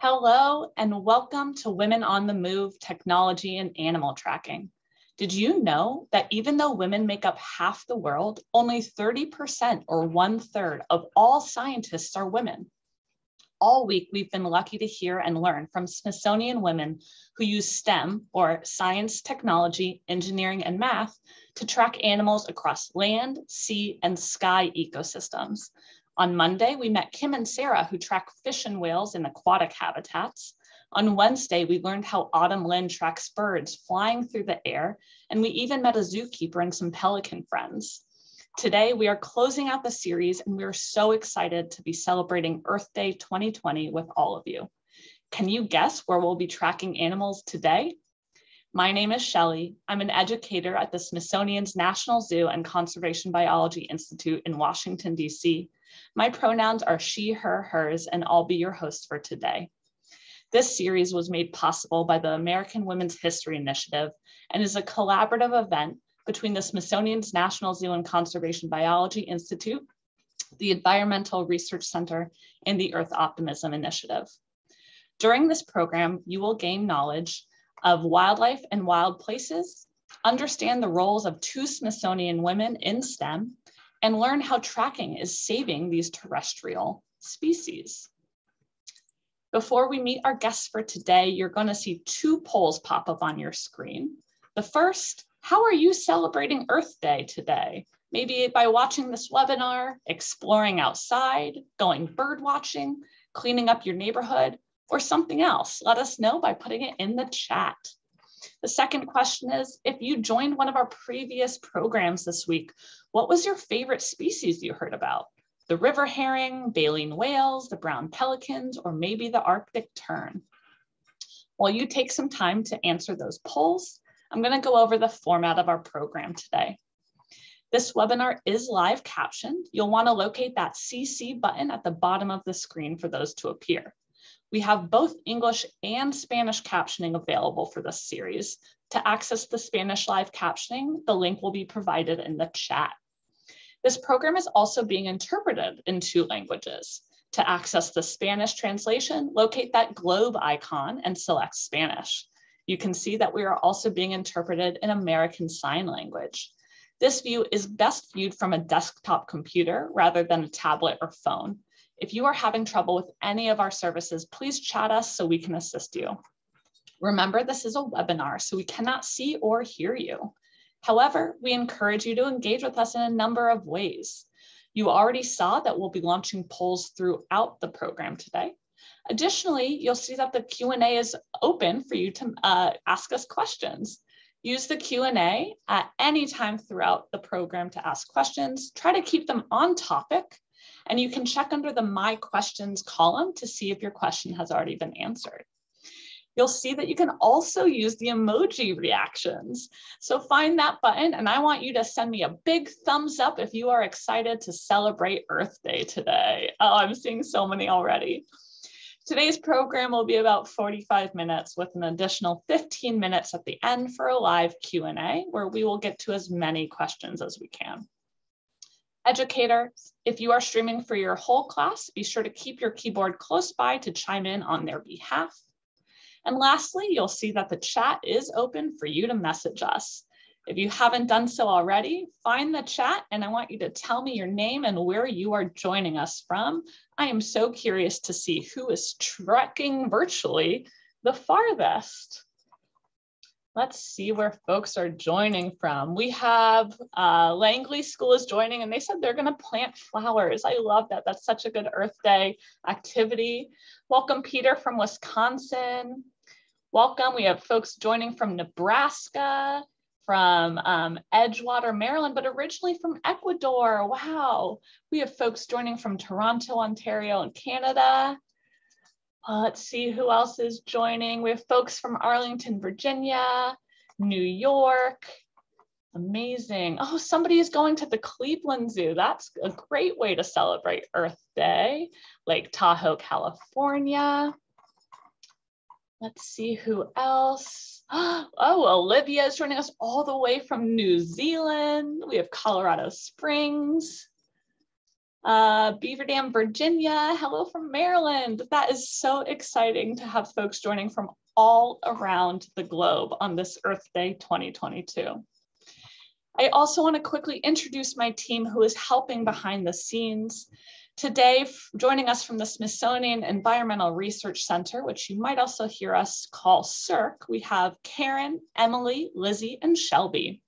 Hello, and welcome to Women on the Move Technology and Animal Tracking. Did you know that even though women make up half the world, only 30% or one third of all scientists are women? All week, we've been lucky to hear and learn from Smithsonian women who use STEM, or science, technology, engineering, and math, to track animals across land, sea, and sky ecosystems. On Monday, we met Kim and Sarah, who track fish and whales in aquatic habitats. On Wednesday, we learned how Autumn Lynn tracks birds flying through the air, and we even met a zookeeper and some pelican friends. Today, we are closing out the series, and we are so excited to be celebrating Earth Day 2020 with all of you. Can you guess where we'll be tracking animals today? My name is Shelley. I'm an educator at the Smithsonian's National Zoo and Conservation Biology Institute in Washington, D.C., my pronouns are she, her, hers, and I'll be your host for today. This series was made possible by the American Women's History Initiative and is a collaborative event between the Smithsonian's National Zoo and Conservation Biology Institute, the Environmental Research Center, and the Earth Optimism Initiative. During this program, you will gain knowledge of wildlife and wild places, understand the roles of two Smithsonian women in STEM, and learn how tracking is saving these terrestrial species. Before we meet our guests for today, you're gonna see two polls pop up on your screen. The first, how are you celebrating Earth Day today? Maybe by watching this webinar, exploring outside, going bird watching, cleaning up your neighborhood, or something else. Let us know by putting it in the chat. The second question is, if you joined one of our previous programs this week, what was your favorite species you heard about? The river herring, baleen whales, the brown pelicans, or maybe the Arctic tern? While you take some time to answer those polls, I'm gonna go over the format of our program today. This webinar is live captioned. You'll wanna locate that CC button at the bottom of the screen for those to appear. We have both English and Spanish captioning available for this series. To access the Spanish live captioning, the link will be provided in the chat. This program is also being interpreted in two languages. To access the Spanish translation, locate that globe icon and select Spanish. You can see that we are also being interpreted in American Sign Language. This view is best viewed from a desktop computer rather than a tablet or phone. If you are having trouble with any of our services, please chat us so we can assist you. Remember, this is a webinar, so we cannot see or hear you. However, we encourage you to engage with us in a number of ways. You already saw that we'll be launching polls throughout the program today. Additionally, you'll see that the Q&A is open for you to uh, ask us questions. Use the Q&A at any time throughout the program to ask questions. Try to keep them on topic and you can check under the My Questions column to see if your question has already been answered. You'll see that you can also use the emoji reactions. So find that button and I want you to send me a big thumbs up if you are excited to celebrate Earth Day today. Oh, I'm seeing so many already. Today's program will be about 45 minutes with an additional 15 minutes at the end for a live Q&A where we will get to as many questions as we can. Educators, if you are streaming for your whole class, be sure to keep your keyboard close by to chime in on their behalf. And lastly, you'll see that the chat is open for you to message us. If you haven't done so already, find the chat and I want you to tell me your name and where you are joining us from. I am so curious to see who is trekking virtually the farthest. Let's see where folks are joining from. We have uh, Langley School is joining and they said they're gonna plant flowers. I love that. That's such a good Earth Day activity. Welcome Peter from Wisconsin. Welcome, we have folks joining from Nebraska, from um, Edgewater, Maryland, but originally from Ecuador. Wow. We have folks joining from Toronto, Ontario, and Canada. Uh, let's see who else is joining. We have folks from Arlington, Virginia, New York. Amazing. Oh, somebody is going to the Cleveland Zoo. That's a great way to celebrate Earth Day. Lake Tahoe, California. Let's see who else. Oh, Olivia is joining us all the way from New Zealand. We have Colorado Springs. Uh, Beaver Dam, Virginia. Hello from Maryland. That is so exciting to have folks joining from all around the globe on this Earth Day 2022. I also want to quickly introduce my team who is helping behind the scenes. Today, joining us from the Smithsonian Environmental Research Center, which you might also hear us call SERC, we have Karen, Emily, Lizzie, and Shelby.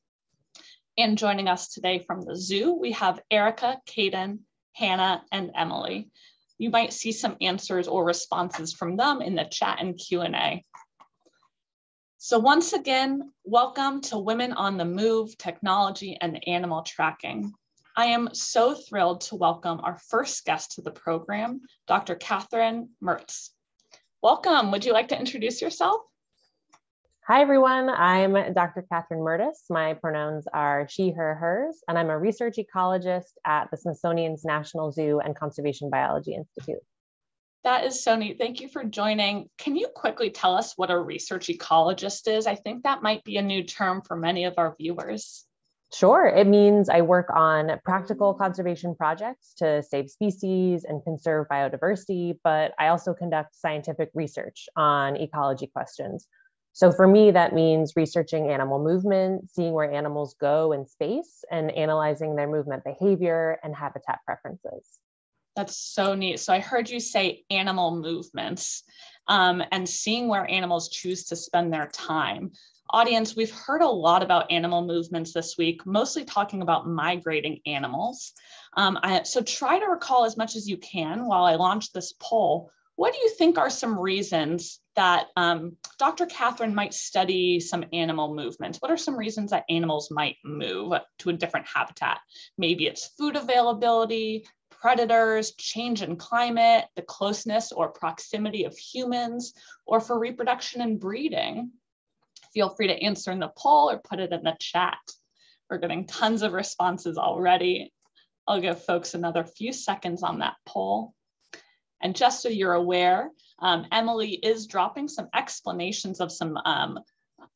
And joining us today from the zoo, we have Erica, Kaden, Hannah, and Emily. You might see some answers or responses from them in the chat and Q&A. So once again, welcome to Women on the Move, Technology and Animal Tracking. I am so thrilled to welcome our first guest to the program, Dr. Katherine Mertes. Welcome. Would you like to introduce yourself? Hi, everyone. I'm Dr. Katherine Mertes. My pronouns are she, her, hers, and I'm a research ecologist at the Smithsonian's National Zoo and Conservation Biology Institute. That is so neat. Thank you for joining. Can you quickly tell us what a research ecologist is? I think that might be a new term for many of our viewers. Sure. It means I work on practical conservation projects to save species and conserve biodiversity, but I also conduct scientific research on ecology questions. So for me, that means researching animal movement, seeing where animals go in space, and analyzing their movement behavior and habitat preferences. That's so neat. So I heard you say animal movements um, and seeing where animals choose to spend their time audience, we've heard a lot about animal movements this week, mostly talking about migrating animals. Um, I, so try to recall as much as you can while I launch this poll. What do you think are some reasons that um, Dr. Katherine might study some animal movements? What are some reasons that animals might move to a different habitat? Maybe it's food availability, predators, change in climate, the closeness or proximity of humans, or for reproduction and breeding feel free to answer in the poll or put it in the chat. We're getting tons of responses already. I'll give folks another few seconds on that poll. And just so you're aware, um, Emily is dropping some explanations of some um,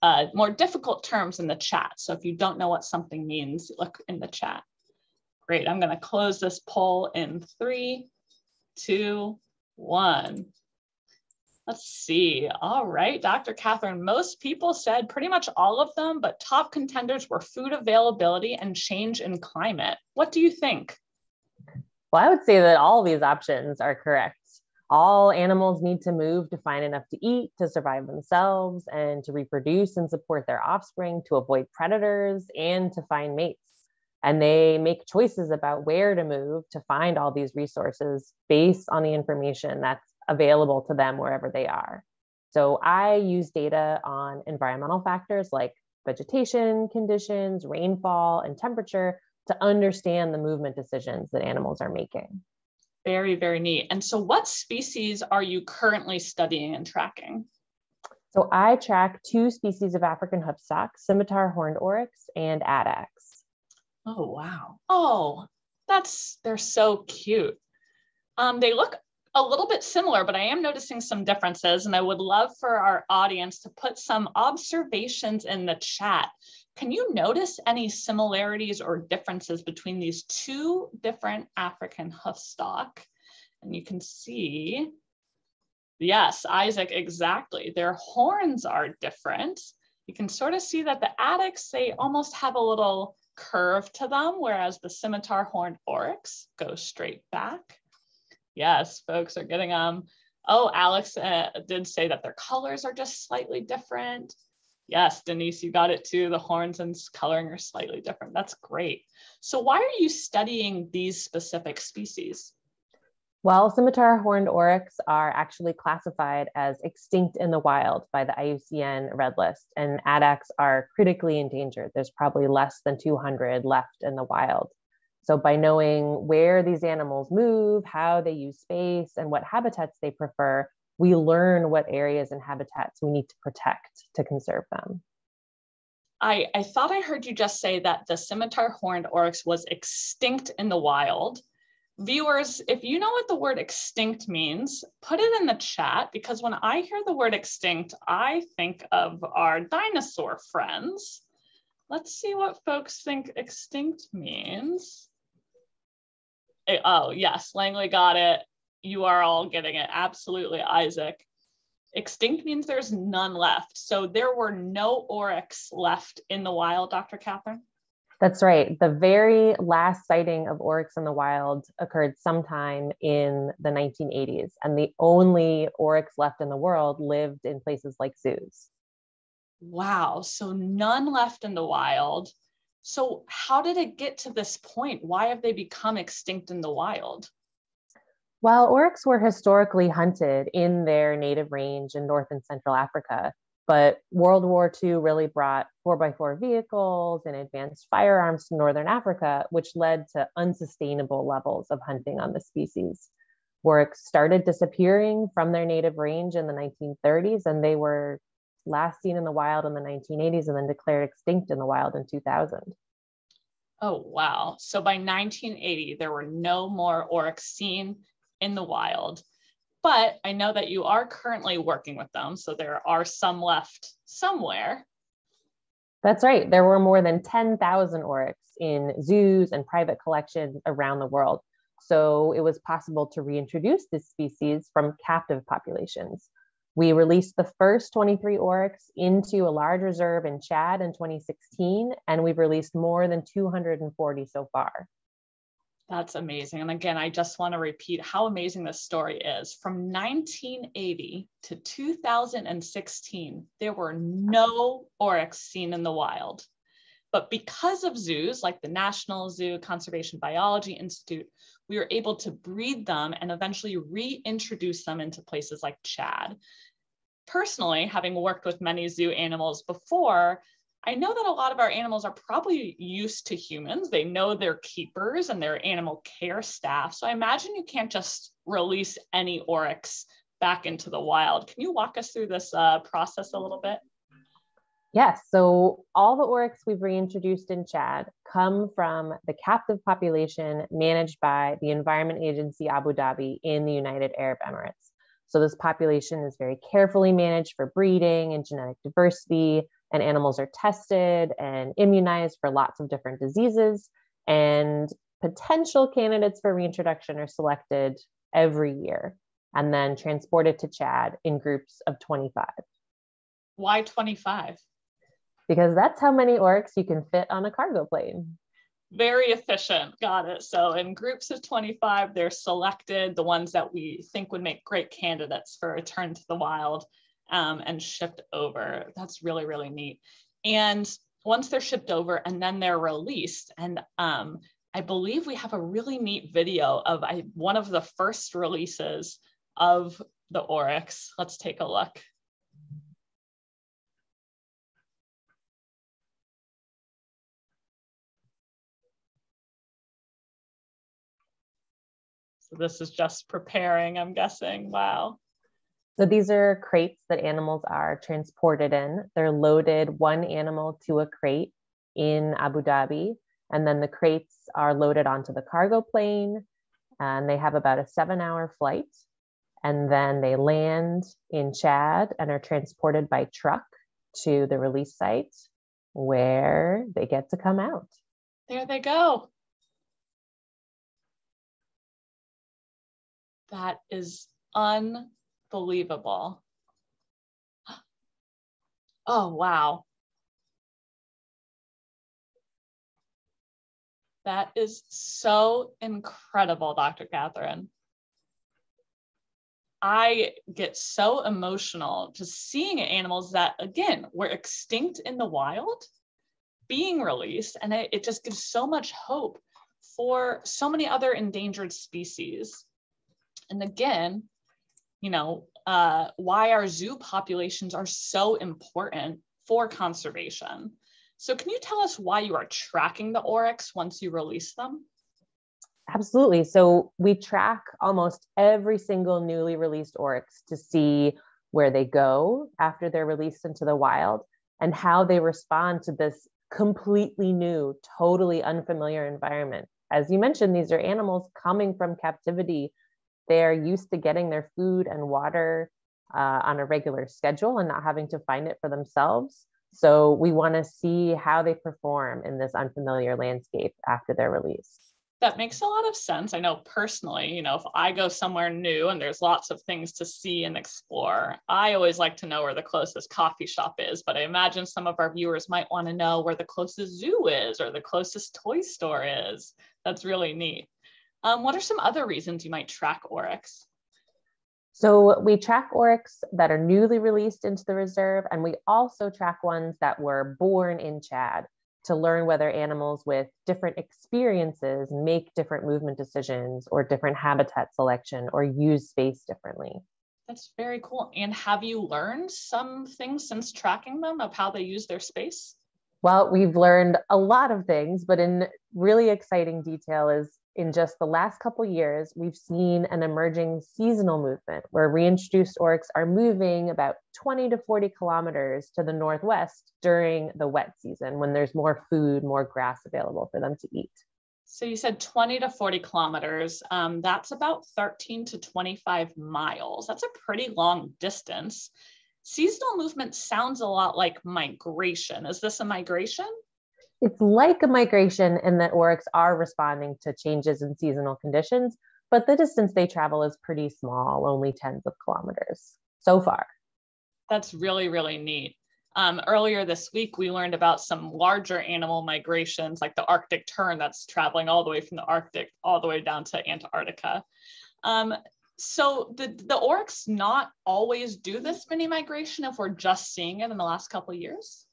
uh, more difficult terms in the chat. So if you don't know what something means, look in the chat. Great, I'm gonna close this poll in three, two, one. Let's see. All right, Dr. Katherine, most people said pretty much all of them, but top contenders were food availability and change in climate. What do you think? Well, I would say that all these options are correct. All animals need to move to find enough to eat, to survive themselves, and to reproduce and support their offspring, to avoid predators, and to find mates. And they make choices about where to move to find all these resources based on the information that's available to them wherever they are. So I use data on environmental factors like vegetation conditions, rainfall, and temperature to understand the movement decisions that animals are making. Very, very neat. And so, what species are you currently studying and tracking? So, I track two species of African hoofstock, scimitar horned oryx and addax. Oh, wow. Oh, that's, they're so cute. Um, they look a little bit similar, but I am noticing some differences and I would love for our audience to put some observations in the chat. Can you notice any similarities or differences between these two different African hoofstock? And you can see, yes, Isaac, exactly. Their horns are different. You can sort of see that the addax, they almost have a little curve to them, whereas the scimitar horned oryx go straight back. Yes, folks are getting them. Um, oh, Alex uh, did say that their colors are just slightly different. Yes, Denise, you got it too. The horns and coloring are slightly different. That's great. So why are you studying these specific species? Well, scimitar horned oryx are actually classified as extinct in the wild by the IUCN Red List, and addax are critically endangered. There's probably less than 200 left in the wild. So by knowing where these animals move, how they use space, and what habitats they prefer, we learn what areas and habitats we need to protect to conserve them. I, I thought I heard you just say that the scimitar horned oryx was extinct in the wild. Viewers, if you know what the word extinct means, put it in the chat because when I hear the word extinct, I think of our dinosaur friends. Let's see what folks think extinct means. Eh, oh, yes, Langley got it. You are all getting it. Absolutely, Isaac. Extinct means there's none left. So there were no oryx left in the wild, Dr. Katherine? That's right. The very last sighting of oryx in the wild occurred sometime in the 1980s, and the only oryx left in the world lived in places like zoos. Wow. So none left in the wild. So, how did it get to this point? Why have they become extinct in the wild? Well, oryx were historically hunted in their native range in North and Central Africa, but World War II really brought 4x4 vehicles and advanced firearms to Northern Africa, which led to unsustainable levels of hunting on the species. Oryx started disappearing from their native range in the 1930s, and they were last seen in the wild in the 1980s and then declared extinct in the wild in 2000. Oh, wow. So by 1980, there were no more oryx seen in the wild. But I know that you are currently working with them. So there are some left somewhere. That's right. There were more than 10,000 oryx in zoos and private collections around the world. So it was possible to reintroduce this species from captive populations. We released the first 23 oryx into a large reserve in Chad in 2016, and we've released more than 240 so far. That's amazing. And again, I just want to repeat how amazing this story is. From 1980 to 2016, there were no oryx seen in the wild. But because of zoos like the National Zoo Conservation Biology Institute, we were able to breed them and eventually reintroduce them into places like Chad. Personally, having worked with many zoo animals before, I know that a lot of our animals are probably used to humans. They know their keepers and their animal care staff. So I imagine you can't just release any oryx back into the wild. Can you walk us through this uh, process a little bit? Yes. So all the oryx we've reintroduced in Chad come from the captive population managed by the Environment Agency Abu Dhabi in the United Arab Emirates. So this population is very carefully managed for breeding and genetic diversity, and animals are tested and immunized for lots of different diseases. And potential candidates for reintroduction are selected every year and then transported to Chad in groups of 25. Why 25? Because that's how many oryx you can fit on a cargo plane very efficient. Got it. So in groups of 25, they're selected, the ones that we think would make great candidates for a return to the wild um, and shipped over. That's really, really neat. And once they're shipped over and then they're released, and um, I believe we have a really neat video of I, one of the first releases of the Oryx. Let's take a look. So this is just preparing, I'm guessing. Wow. So these are crates that animals are transported in. They're loaded one animal to a crate in Abu Dhabi, and then the crates are loaded onto the cargo plane, and they have about a seven hour flight. And then they land in Chad and are transported by truck to the release site where they get to come out. There they go. That is unbelievable. Oh, wow. That is so incredible, Dr. Katherine. I get so emotional just seeing animals that, again, were extinct in the wild being released. And it, it just gives so much hope for so many other endangered species. And again, you know, uh, why our zoo populations are so important for conservation. So can you tell us why you are tracking the oryx once you release them? Absolutely. So we track almost every single newly released oryx to see where they go after they're released into the wild and how they respond to this completely new, totally unfamiliar environment. As you mentioned, these are animals coming from captivity they're used to getting their food and water uh, on a regular schedule and not having to find it for themselves. So we want to see how they perform in this unfamiliar landscape after their release. That makes a lot of sense. I know personally, you know, if I go somewhere new and there's lots of things to see and explore, I always like to know where the closest coffee shop is. But I imagine some of our viewers might want to know where the closest zoo is or the closest toy store is. That's really neat. Um, what are some other reasons you might track oryx? So we track oryx that are newly released into the reserve, and we also track ones that were born in Chad to learn whether animals with different experiences make different movement decisions or different habitat selection or use space differently. That's very cool. And have you learned some things since tracking them of how they use their space? Well, we've learned a lot of things, but in really exciting detail is in just the last couple years, we've seen an emerging seasonal movement where reintroduced oryx are moving about 20 to 40 kilometers to the northwest during the wet season when there's more food, more grass available for them to eat. So you said 20 to 40 kilometers. Um, that's about 13 to 25 miles. That's a pretty long distance. Seasonal movement sounds a lot like migration. Is this a migration? It's like a migration in that oryx are responding to changes in seasonal conditions, but the distance they travel is pretty small, only tens of kilometers so far. That's really, really neat. Um, earlier this week, we learned about some larger animal migrations, like the Arctic tern that's traveling all the way from the Arctic all the way down to Antarctica. Um, so the, the oryx not always do this mini migration if we're just seeing it in the last couple of years?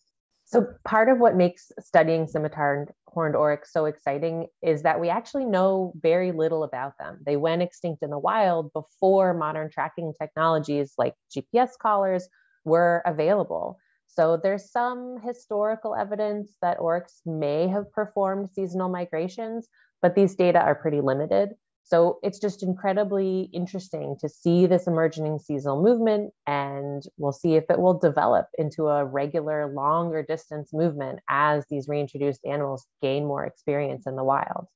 So part of what makes studying scimitar horned oryx so exciting is that we actually know very little about them. They went extinct in the wild before modern tracking technologies like GPS collars were available. So there's some historical evidence that oryx may have performed seasonal migrations, but these data are pretty limited. So it's just incredibly interesting to see this emerging seasonal movement, and we'll see if it will develop into a regular, longer distance movement as these reintroduced animals gain more experience in the wild.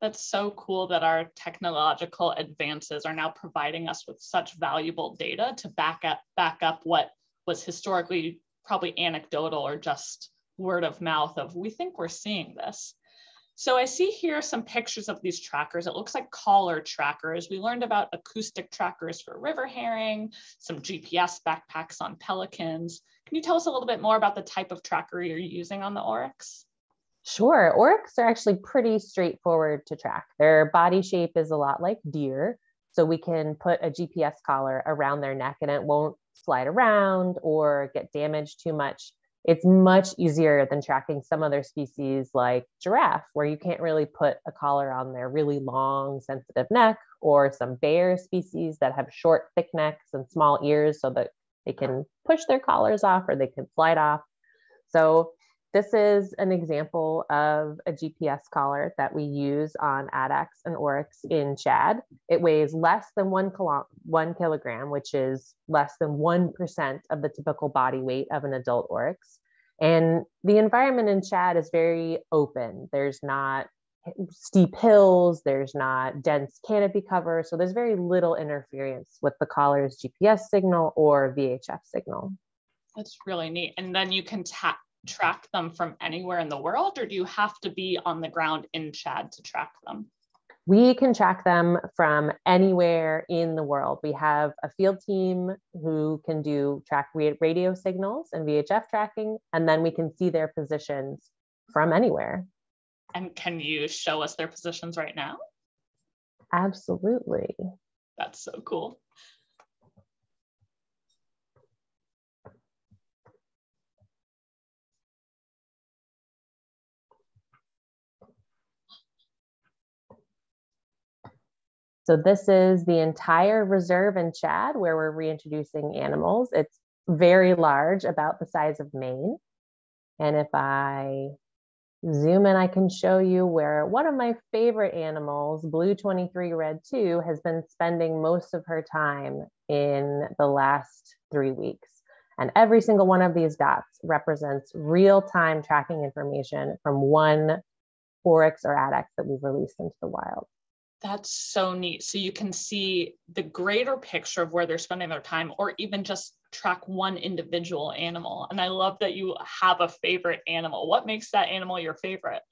That's so cool that our technological advances are now providing us with such valuable data to back up back up what was historically probably anecdotal or just word of mouth of we think we're seeing this. So I see here some pictures of these trackers. It looks like collar trackers. We learned about acoustic trackers for river herring, some GPS backpacks on pelicans. Can you tell us a little bit more about the type of tracker you're using on the Oryx? Sure. Oryx are actually pretty straightforward to track. Their body shape is a lot like deer. So we can put a GPS collar around their neck and it won't slide around or get damaged too much it's much easier than tracking some other species like giraffe, where you can't really put a collar on their really long, sensitive neck, or some bear species that have short, thick necks and small ears so that they can push their collars off or they can slide off. So this is an example of a GPS collar that we use on Addax and Oryx in Chad. It weighs less than one, kilo- one kilogram, which is less than 1% of the typical body weight of an adult Oryx. And the environment in Chad is very open. There's not steep hills, there's not dense canopy cover. So there's very little interference with the collar's GPS signal or VHF signal. That's really neat. And then you can tap track them from anywhere in the world, or do you have to be on the ground in Chad to track them? We can track them from anywhere in the world. We have a field team who can do track radio signals and VHF tracking, and then we can see their positions from anywhere. And can you show us their positions right now? Absolutely. That's so cool. So this is the entire reserve in Chad where we're reintroducing animals. It's very large, about the size of Maine. And if I zoom in, I can show you where one of my favorite animals, Blue 23 Red 2, has been spending most of her time in the last three weeks. And every single one of these dots represents real-time tracking information from one Oryx or Addax that we've released into the wild. That's so neat. So you can see the greater picture of where they're spending their time, or even just track one individual animal. And I love that you have a favorite animal. What makes that animal your favorite?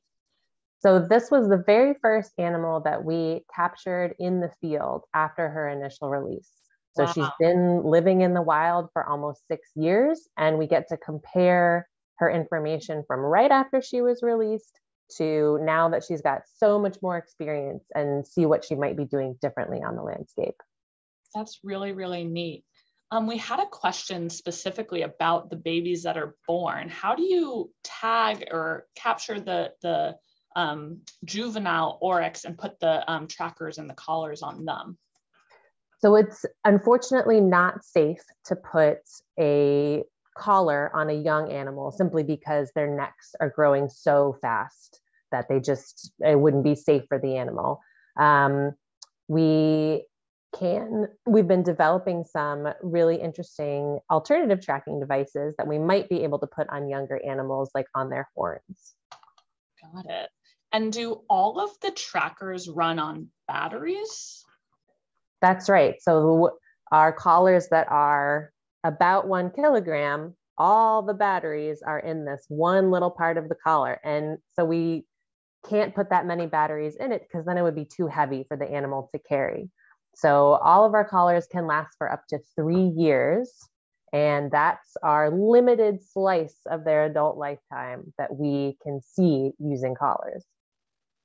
So this was the very first animal that we captured in the field after her initial release. So wow. she's been living in the wild for almost six years, and we get to compare her information from right after she was released to now that she's got so much more experience and see what she might be doing differently on the landscape. That's really, really neat. Um, we had a question specifically about the babies that are born. How do you tag or capture the, the um, juvenile oryx and put the um, trackers and the collars on them? So it's unfortunately not safe to put a collar on a young animal simply because their necks are growing so fast that they just it wouldn't be safe for the animal. Um, we can we've been developing some really interesting alternative tracking devices that we might be able to put on younger animals like on their horns. Got it. And do all of the trackers run on batteries? That's right. So our collars that are about one kilogram all the batteries are in this one little part of the collar and so we can't put that many batteries in it because then it would be too heavy for the animal to carry so all of our collars can last for up to three years. And that's our limited slice of their adult lifetime that we can see using collars.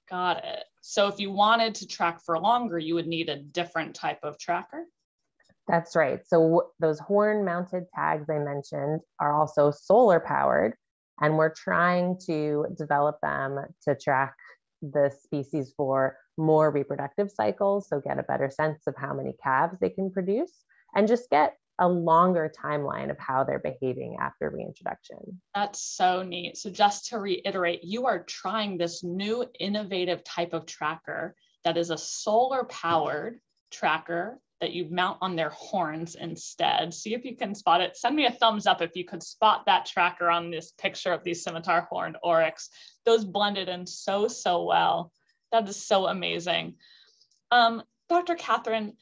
Got it. So if you wanted to track for longer, you would need a different type of tracker? That's right. So those horn mounted tags I mentioned are also solar powered, and we're trying to develop them to track the species for more reproductive cycles, so get a better sense of how many calves they can produce, and just get a longer timeline of how they're behaving after reintroduction. That's so neat. So, just to reiterate, you are trying this new innovative type of tracker that is a solar powered tracker that you mount on their horns instead. See if you can spot it. Send me a thumbs up if you could spot that tracker on this picture of these scimitar horned oryx. Those blended in so, so well. That is so amazing. Um, Dr. Katherine,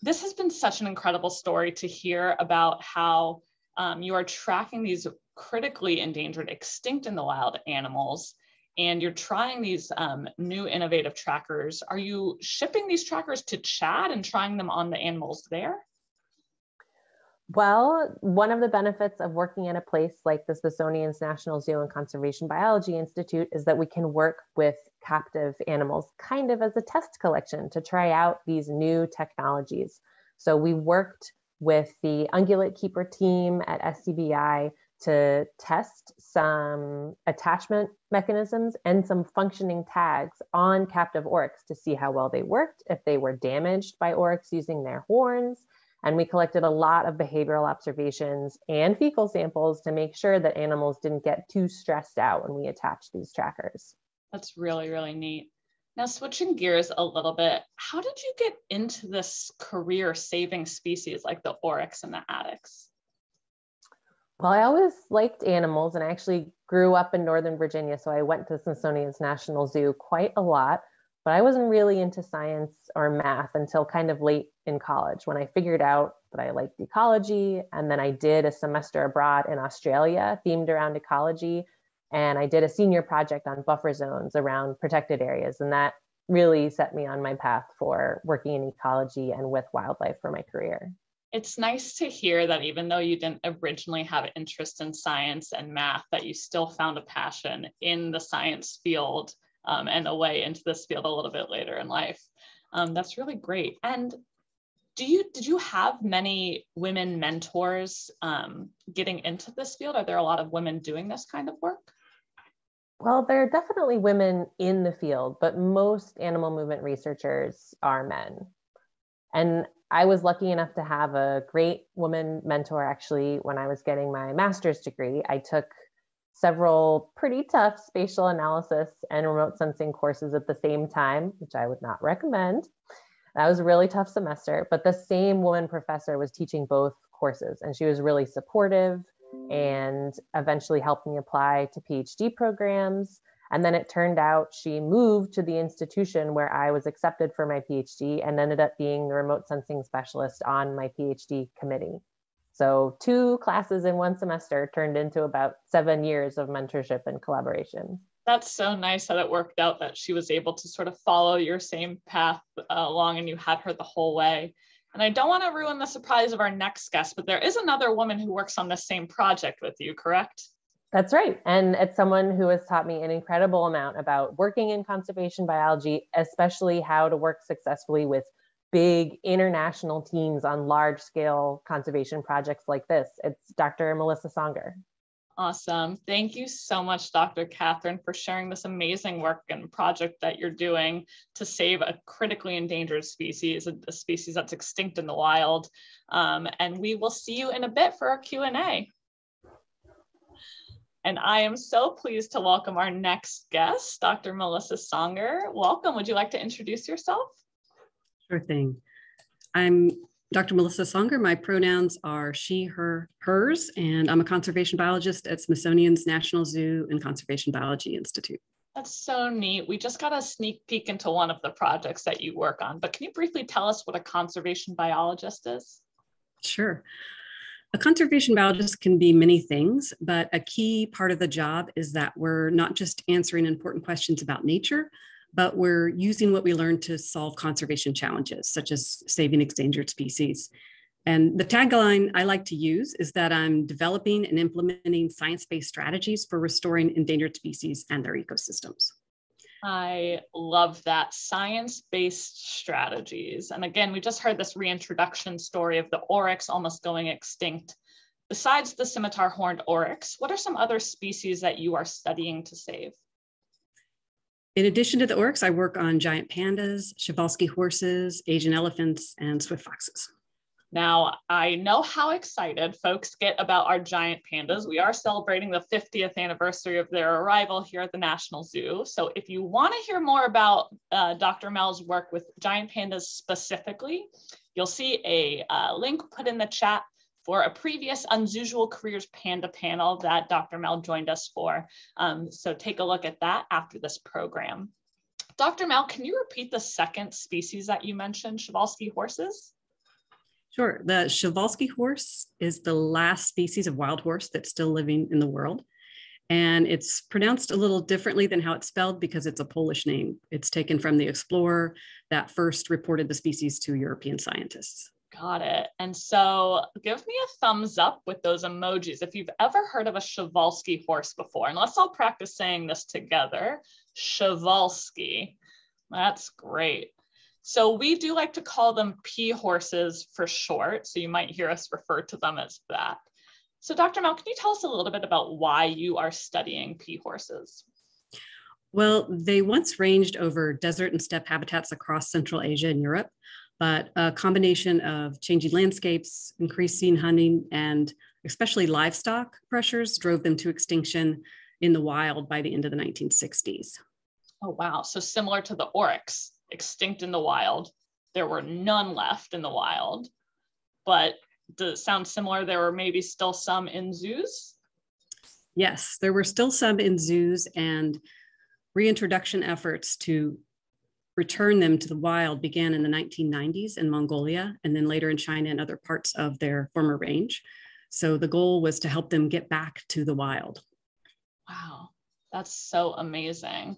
this has been such an incredible story to hear about how um, you are tracking these critically endangered, extinct in the wild animals, and you're trying these um, new innovative trackers. Are you shipping these trackers to Chad and trying them on the animals there? Well, one of the benefits of working in a place like the Smithsonian's National Zoo and Conservation Biology Institute is that we can work with captive animals kind of as a test collection to try out these new technologies. So we worked with the ungulate keeper team at SCBI to test some attachment mechanisms and some functioning tags on captive oryx to see how well they worked, if they were damaged by oryx using their horns, and we collected a lot of behavioral observations and fecal samples to make sure that animals didn't get too stressed out when we attached these trackers. That's really, really neat. Now, switching gears a little bit, how did you get into this career saving species like the oryx and the addax? Well, I always liked animals and I actually grew up in Northern Virginia. So I went to the Smithsonian's National Zoo quite a lot but I wasn't really into science or math until kind of late in college when I figured out that I liked ecology. And then I did a semester abroad in Australia themed around ecology. And I did a senior project on buffer zones around protected areas. And that really set me on my path for working in ecology and with wildlife for my career. It's nice to hear that even though you didn't originally have interest in science and math, that you still found a passion in the science field um, and a way into this field a little bit later in life. Um, that's really great. And do you did you have many women mentors um, getting into this field? Are there a lot of women doing this kind of work? Well, there are definitely women in the field, but most animal movement researchers are men. And I was lucky enough to have a great woman mentor actually when I was getting my master's degree. I took several pretty tough spatial analysis and remote sensing courses at the same time, which I would not recommend. That was a really tough semester, but the same woman professor was teaching both courses and she was really supportive and eventually helped me apply to PhD programs. And then it turned out she moved to the institution where I was accepted for my PhD and ended up being the remote sensing specialist on my PhD committee. So, two classes in one semester turned into about seven years of mentorship and collaboration. That's so nice that it worked out that she was able to sort of follow your same path uh, along and you had her the whole way. And I don't want to ruin the surprise of our next guest, but there is another woman who works on the same project with you, correct? That's right. And it's someone who has taught me an incredible amount about working in conservation biology, especially how to work successfully with big international teams on large scale conservation projects like this. It's Dr. Melissa Songer. Awesome. Thank you so much, Dr. Katherine, for sharing this amazing work and project that you're doing to save a critically endangered species, a, species that's extinct in the wild. Um, and we will see you in a bit for our Q&A. And I am so pleased to welcome our next guest, Dr. Melissa Songer. Welcome. Would you like to introduce yourself? Sure thing. I'm Dr. Melissa Songer. My pronouns are she, her, hers, and I'm a conservation biologist at Smithsonian's National Zoo and Conservation Biology Institute. That's so neat. We just got a sneak peek into one of the projects that you work on, but can you briefly tell us what a conservation biologist is? Sure. A conservation biologist can be many things, but a key part of the job is that we're not just answering important questions about nature, but we're using what we learn to solve conservation challenges, such as saving endangered species. And the tagline I like to use is that I'm developing and implementing science based strategies for restoring endangered species and their ecosystems. I love that science based strategies. And again, we just heard this reintroduction story of the oryx almost going extinct. Besides the scimitar horned oryx, what are some other species that you are studying to save? In addition to the oryx, I work on giant pandas, Przewalski horses, Asian elephants, and swift foxes. Now, I know how excited folks get about our giant pandas. We are celebrating the 50th anniversary of their arrival here at the National Zoo. So if you want to hear more about uh, Dr. Mel's work with giant pandas specifically, you'll see a uh, link put in the chat for a previous Unusual Careers Panda panel that Dr. Mel joined us for. Um, so take a look at that after this program. Dr. Mel, can you repeat the second species that you mentioned, Przewalski horses? Sure. The Przewalski horse is the last species of wild horse that's still living in the world. And it's pronounced a little differently than how it's spelled because it's a Polish name. It's taken from the explorer that first reported the species to European scientists. Got it. And so give me a thumbs up with those emojis if you've ever heard of a Przewalski horse before. And let's all practice saying this together. Przewalski. That's great. So we do like to call them P horses for short. So you might hear us refer to them as that. So Dr. Mel, can you tell us a little bit about why you are studying P horses? Well, they once ranged over desert and steppe habitats across Central Asia and Europe but a combination of changing landscapes, increasing hunting, and especially livestock pressures drove them to extinction in the wild by the end of the 1960s. Oh, wow. So similar to the oryx, extinct in the wild. There were none left in the wild, but does it sound similar? There were maybe still some in zoos? Yes, there were still some in zoos and reintroduction efforts to return them to the wild began in the 1990s in Mongolia and then later in China and other parts of their former range. So the goal was to help them get back to the wild. Wow, that's so amazing.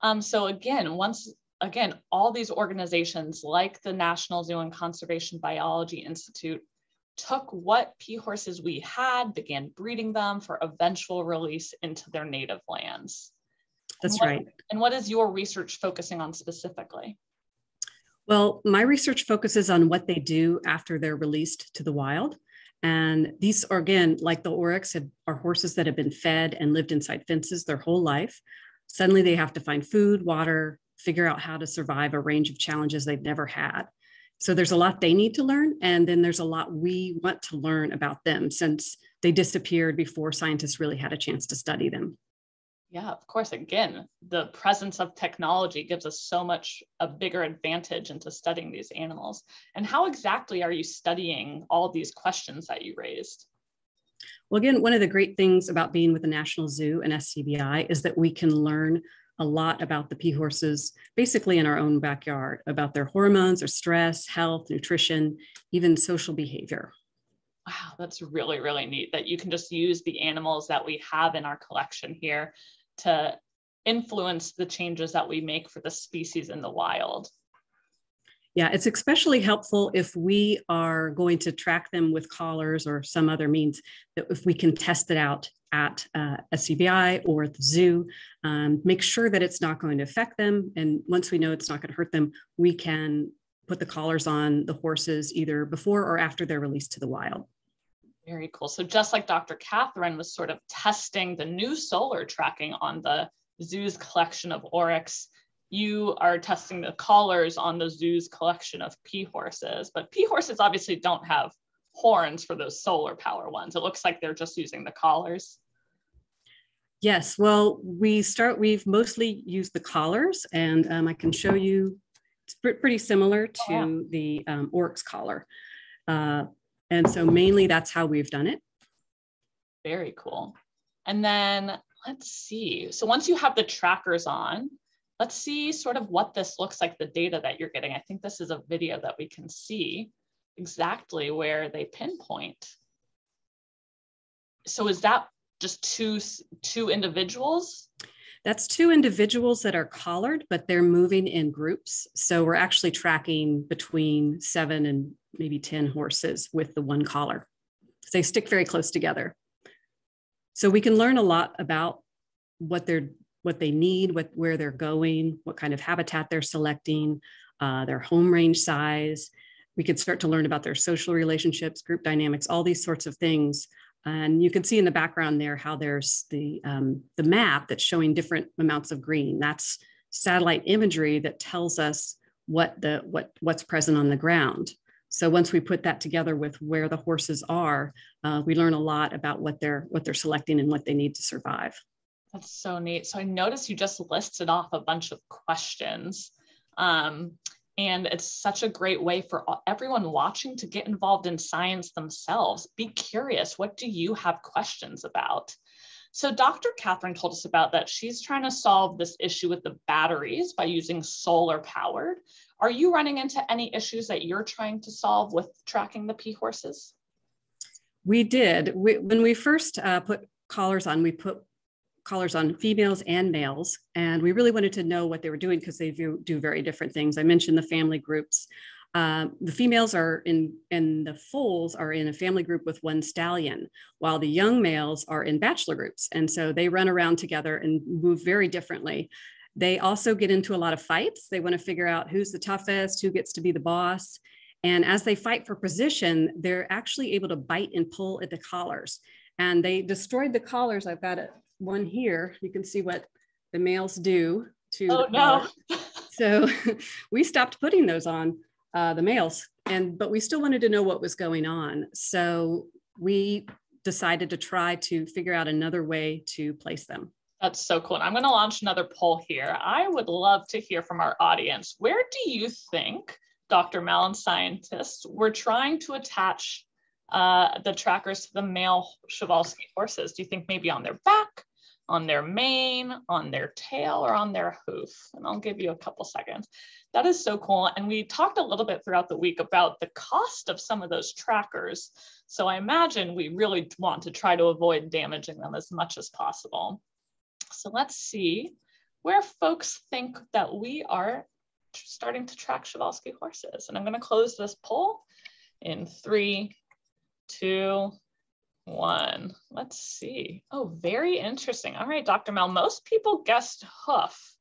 Um, so again, once again, all these organizations like the National Zoo and Conservation Biology Institute took what P horses we had, began breeding them for eventual release into their native lands. That's what, right. And what is your research focusing on specifically? Well, my research focuses on what they do after they're released to the wild. And these are, again, like the oryx, are horses that have been fed and lived inside fences their whole life. Suddenly they have to find food, water, figure out how to survive a range of challenges they've never had. So there's a lot they need to learn. And then there's a lot we want to learn about them since they disappeared before scientists really had a chance to study them. Yeah, of course. Again, the presence of technology gives us so much a bigger advantage into studying these animals. And how exactly are you studying all these questions that you raised? Well, again, one of the great things about being with the National Zoo and SCBI is that we can learn a lot about the P horses basically in our own backyard about their hormones, their stress, health, nutrition, even social behavior wow, that's really, really neat that you can just use the animals that we have in our collection here to influence the changes that we make for the species in the wild. Yeah, it's especially helpful if we are going to track them with collars or some other means that if we can test it out at uh, SCBI or at the zoo, um, make sure that it's not going to affect them. And once we know it's not going to hurt them, we can put the collars on the horses either before or after they're released to the wild. Very cool. So just like Dr. Katherine was sort of testing the new solar tracking on the zoo's collection of oryx, you are testing the collars on the zoo's collection of pea horses. But pea horses obviously don't have horns for those solar power ones. It looks like they're just using the collars. Yes, well, we start, we've mostly used the collars and um, I can show you, it's pretty similar to oh, yeah. the um, Oryx collar. Uh, and so mainly that's how we've done it. Very cool. And then let's see. So once you have the trackers on, let's see sort of what this looks like, the data that you're getting. I think this is a video that we can see exactly where they pinpoint. So is that just two, two individuals? That's two individuals that are collared, but they're moving in groups. So we're actually tracking between seven and maybe 10 horses with the one collar. They stick very close together. So we can learn a lot about what they're what they need, what where they're going, what kind of habitat they're selecting, uh, their home range size. We could start to learn about their social relationships, group dynamics, all these sorts of things. And you can see in the background there how there's the, um, the map that's showing different amounts of green. That's satellite imagery that tells us what the what what's present on the ground. So once we put that together with where the horses are, uh, we learn a lot about what they're what they're selecting and what they need to survive. That's so neat. So I noticed you just listed off a bunch of questions. Um, and it's such a great way for everyone watching to get involved in science themselves. Be curious. What do you have questions about? So Dr. Katherine told us about that she's trying to solve this issue with the batteries by using solar powered. Are you running into any issues that you're trying to solve with tracking the pea horses? We did. We, when we first uh, put collars on, we put collars on females and males. And we really wanted to know what they were doing because they do, do very different things. I mentioned the family groups. Uh, the females are in, and the foals are in a family group with one stallion, while the young males are in bachelor groups. And so they run around together and move very differently. They also get into a lot of fights. They want to figure out who's the toughest, who gets to be the boss. And as they fight for position, they're actually able to bite and pull at the collars. And they destroyed the collars. I've got a, one here. You can see what the males do to. Oh no! so we stopped putting those on uh, the males, and but we still wanted to know what was going on. So we decided to try to figure out another way to place them. That's so cool. And I'm going to launch another poll here. I would love to hear from our audience. Where do you think, Dr. Malin scientists, we're trying to attach uh, the trackers to the male Przewalski horses? Do you think maybe on their back, on their mane, on their tail, or on their hoof? And I'll give you a couple seconds. That is so cool. And we talked a little bit throughout the week about the cost of some of those trackers. So I imagine we really want to try to avoid damaging them as much as possible. So let's see where folks think that we are starting to track Przewalski horses. And I'm going to close this poll in three, two, one. Let's see. Oh, very interesting. All right, Dr. Mel, most people guessed hoof.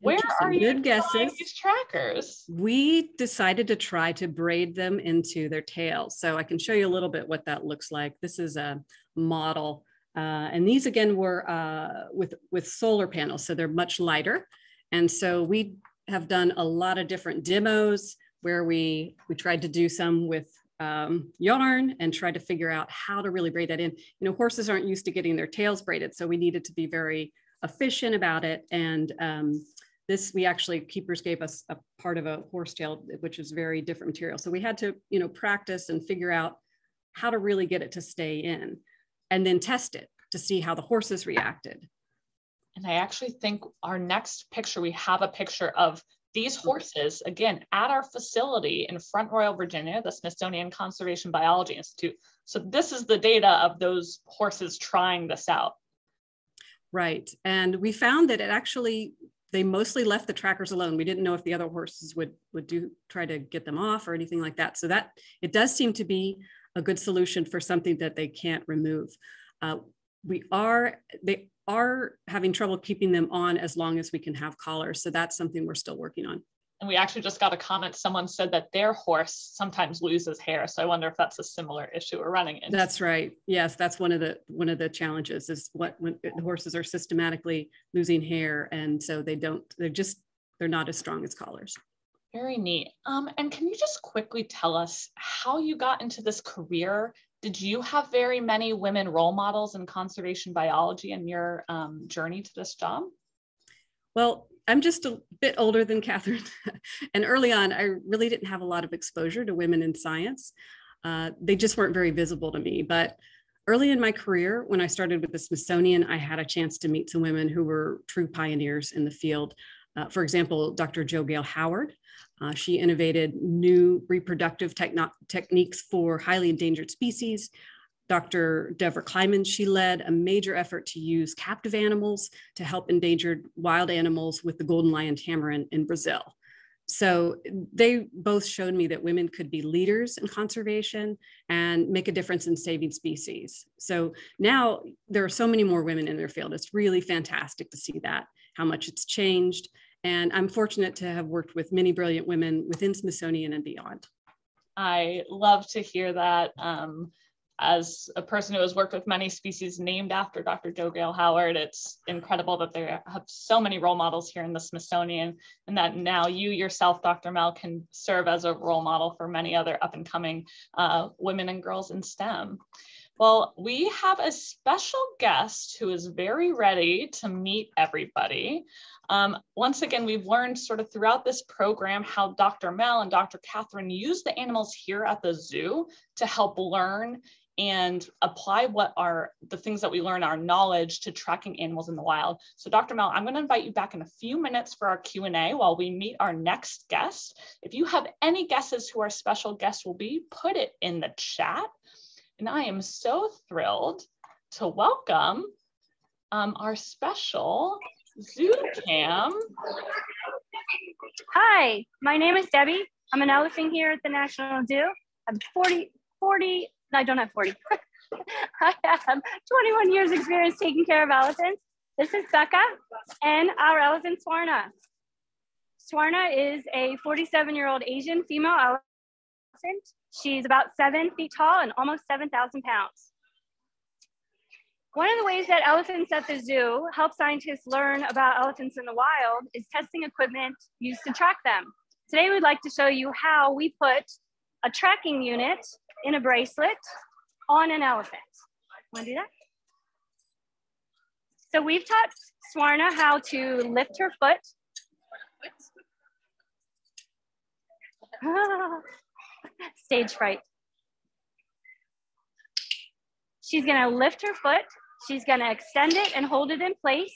Where are you Good guesses. these trackers? We decided to try to braid them into their tails. So I can show you a little bit what that looks like. This is a model. Uh, and these again were uh, with, with solar panels, so they're much lighter. And so we have done a lot of different demos where we, we tried to do some with um, yarn and try to figure out how to really braid that in. You know, horses aren't used to getting their tails braided, so we needed to be very efficient about it. And um, this, we actually, keepers gave us a part of a horse tail, which is very different material. So we had to, you know, practice and figure out how to really get it to stay in and then test it to see how the horses reacted. And I actually think our next picture, we have a picture of these horses, again, at our facility in Front Royal, Virginia, the Smithsonian Conservation Biology Institute. So this is the data of those horses trying this out. Right. And we found that it actually they mostly left the trackers alone. We didn't know if the other horses would would do try to get them off or anything like that. So that it does seem to be a good solution for something that they can't remove. Uh, we are they are having trouble keeping them on as long as we can have collars. So that's something we're still working on. And we actually just got a comment. Someone said that their horse sometimes loses hair. So I wonder if that's a similar issue we're running into. That's right. Yes, that's one of the one of the challenges is what when the horses are systematically losing hair, and so they don't. They're just they're not as strong as collars. Very neat. Um, and can you just quickly tell us how you got into this career? Did you have very many women role models in conservation biology in your um, journey to this job? Well, I'm just a bit older than Katherine. and early on, I really didn't have a lot of exposure to women in science. Uh, they just weren't very visible to me. But early in my career, when I started with the Smithsonian, I had a chance to meet some women who were true pioneers in the field. Uh, for example, Dr. JoGayle Howard. Uh, she innovated new reproductive techniques for highly endangered species. Dr. Devra Kleiman, she led a major effort to use captive animals to help endangered wild animals with the golden lion tamarin in Brazil. So they both showed me that women could be leaders in conservation and make a difference in saving species. So now there are so many more women in their field. It's really fantastic to see that, how much it's changed. And I'm fortunate to have worked with many brilliant women within Smithsonian and beyond. I love to hear that. Um, as a person who has worked with many species named after Dr. JoGayle Howard, it's incredible that they have so many role models here in the Smithsonian and that now you yourself, Dr. Mel, can serve as a role model for many other up and coming uh, women and girls in STEM. Well, we have a special guest who is very ready to meet everybody. Um, once again, we've learned sort of throughout this program how Dr. Mel and Dr. Katherine use the animals here at the zoo to help learn and apply what are the things that we learn our knowledge to tracking animals in the wild. So Dr. Mel, I'm going to invite you back in a few minutes for our Q&A while we meet our next guest. If you have any guesses who our special guest will be, put it in the chat. And I am so thrilled to welcome um, our special Zoo Cam. Hi, my name is Debbie. I'm an elephant here at the National Zoo. I'm 40, 40 I don't have 40. I have 21 years experience taking care of elephants. This is Becca and our elephant Swarna. Swarna is a 47 year old Asian female elephant. She's about seven feet tall and almost 7,000 pounds. One of the ways that elephants at the zoo help scientists learn about elephants in the wild is testing equipment used to track them. Today, we'd like to show you how we put a tracking unit in a bracelet on an elephant. Want to do that? So we've taught Swarna how to lift her foot. Ah. Stage fright. She's gonna lift her foot. She's gonna extend it and hold it in place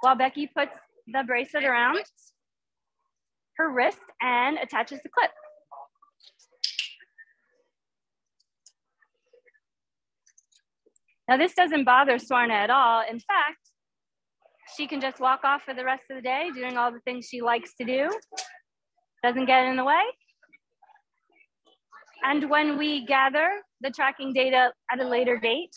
while Becky puts the bracelet around her wrist and attaches the clip. Now this doesn't bother Swarna at all. In fact, she can just walk off for the rest of the day doing all the things she likes to do. Doesn't get in the way. And when we gather the tracking data at a later date,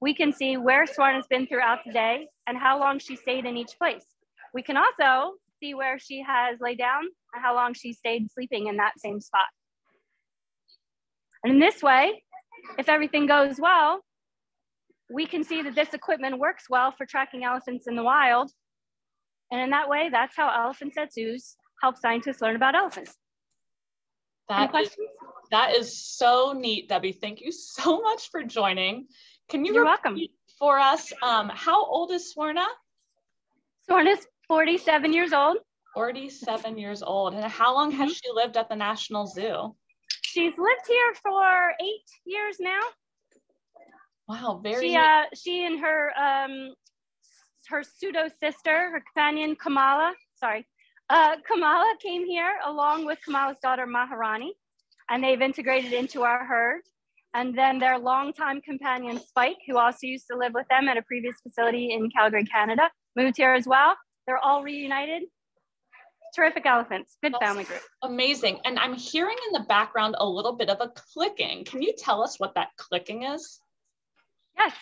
we can see where Swarna's been throughout the day and how long she stayed in each place. We can also see where she has laid down and how long she stayed sleeping in that same spot. And in this way, if everything goes well, we can see that this equipment works well for tracking elephants in the wild. And in that way, that's how elephants at zoos help scientists learn about elephants. That is, that is so neat, Debbie. Thank you so much for joining. Can you You're welcome. for us, um, how old is Swarna? Swarna's 47 years old. 47 years old. And how long has mm -hmm. she lived at the National Zoo? She's lived here for eight years now. Wow, very. She, uh, she and her um, her pseudo sister, her companion Kamala. Sorry, uh, Kamala came here along with Kamala's daughter Maharani, and they've integrated into our herd. and then their longtime companion Spike, who also used to live with them at a previous facility in Calgary, Canada, moved here as well. They're all reunited. Terrific elephants, good That's family group. Amazing. And I'm hearing in the background a little bit of a clicking. Can you tell us what that clicking is? Yes.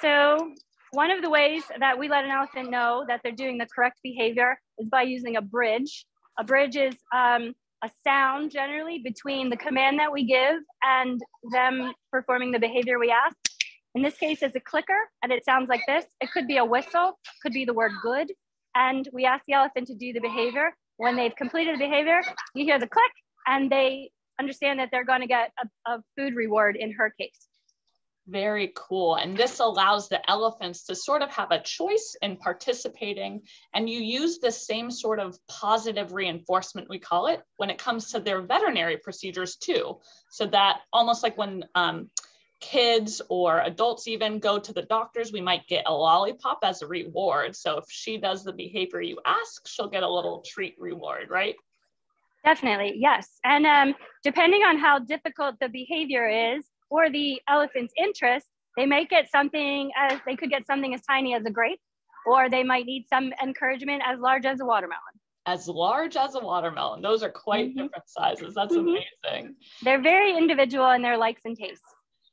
So one of the ways that we let an elephant know that they're doing the correct behavior is by using a bridge. A bridge is um, a sound generally between the command that we give and them performing the behavior we ask. In this case, it's a clicker and it sounds like this. It could be a whistle, could be the word good. And we ask the elephant to do the behavior. When they've completed the behavior, you hear the click and they understand that they're going to get a, a food reward in her case. Very cool. And this allows the elephants to sort of have a choice in participating. And you use the same sort of positive reinforcement, we call it, when it comes to their veterinary procedures too. So that almost like when um, kids or adults even go to the doctors, we might get a lollipop as a reward. So if she does the behavior you ask, she'll get a little treat reward, right? Definitely, yes. And um, depending on how difficult the behavior is, or the elephant's interest, they might get something as they could get something as tiny as a grape, or they might need some encouragement as large as a watermelon. As large as a watermelon. Those are quite mm-hmm. different sizes. That's mm-hmm. amazing. They're very individual in their likes and tastes.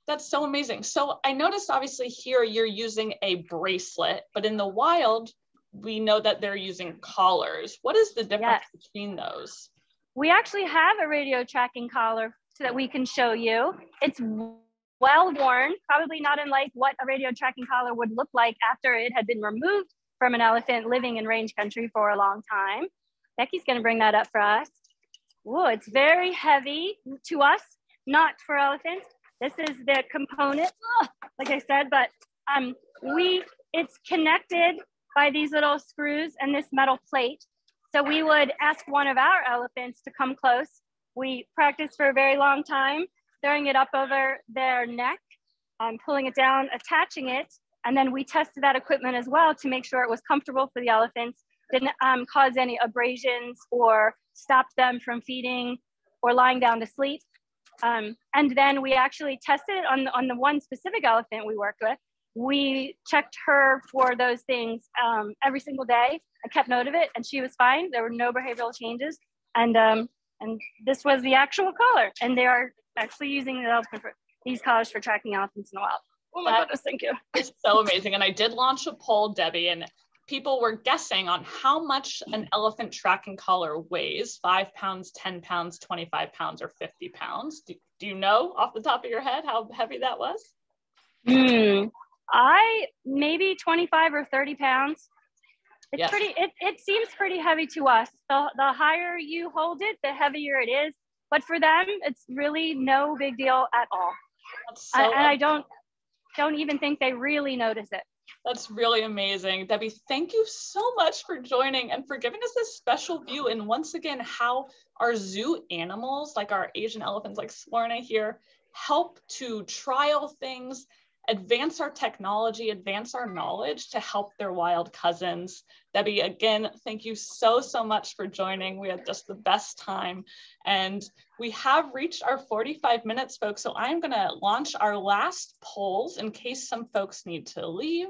That's so amazing. So I noticed obviously here you're using a bracelet, but in the wild, we know that they're using collars. What is the difference yes. between those? We actually have a radio tracking collar so that we can show you. It's well worn, probably not unlike what a radio tracking collar would look like after it had been removed from an elephant living in range country for a long time. Becky's gonna bring that up for us. Whoa, it's very heavy to us, not for elephants. This is the component, like I said, but um, we, it's connected by these little screws and this metal plate. So we would ask one of our elephants to come close we practiced for a very long time, throwing it up over their neck, um, pulling it down, attaching it, and then we tested that equipment as well to make sure it was comfortable for the elephants, didn't um, cause any abrasions or stop them from feeding or lying down to sleep. Um, and then we actually tested it on the, on the one specific elephant we worked with. We checked her for those things um, every single day. I kept note of it and she was fine. There were no behavioral changes. And um, and this was the actual collar. And they are actually using the for, these collars for tracking elephants in the wild. Oh my goodness, thank you. It's so amazing. And I did launch a poll, Debbie, and people were guessing on how much an elephant tracking collar weighs five pounds, 10 pounds, 25 pounds, or 50 pounds. Do, do you know off the top of your head how heavy that was? Hmm. I maybe 25 or 30 pounds. It's yes. pretty, it, it seems pretty heavy to us. The, the higher you hold it, the heavier it is. But for them, it's really no big deal at all. So I, and I don't, don't even think they really notice it. That's really amazing. Debbie, thank you so much for joining and for giving us this special view. And once again, how our zoo animals, like our Asian elephants, like Swarna here, help to trial things advance our technology, advance our knowledge to help their wild cousins. Debbie, again, thank you so, so much for joining. We had just the best time. And we have reached our 45 minutes, folks. So I'm going to launch our last polls in case some folks need to leave.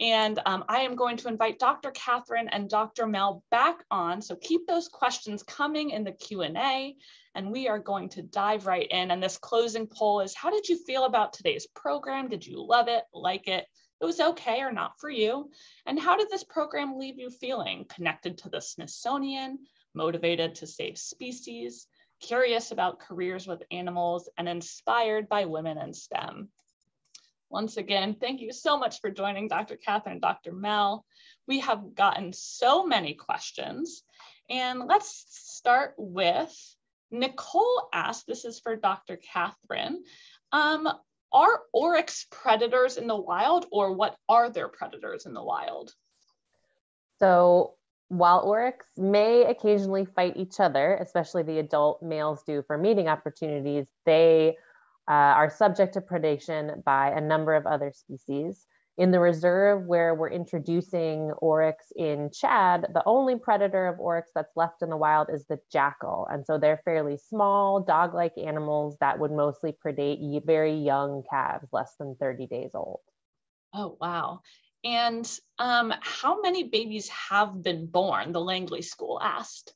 And um, I am going to invite Dr. Katherine and Dr. Mel back on. So keep those questions coming in the Q&A and we are going to dive right in. And this closing poll is, how did you feel about today's program? Did you love it, like it? It was okay or not for you? And how did this program leave you feeling? Connected to the Smithsonian, motivated to save species, curious about careers with animals, and inspired by women in STEM. Once again, thank you so much for joining Dr. Katherine and Dr. Mel. We have gotten so many questions. And let's start with Nicole asked, this is for Dr. Katherine, um, are oryx predators in the wild or what are their predators in the wild? So while oryx may occasionally fight each other, especially the adult males do for mating opportunities, they uh, are subject to predation by a number of other species. In the reserve where we're introducing oryx in Chad, the only predator of oryx that's left in the wild is the jackal. And so they're fairly small, dog like animals that would mostly predate very young calves, less than 30 days old. Oh, wow. And um, how many babies have been born? The Langley School asked.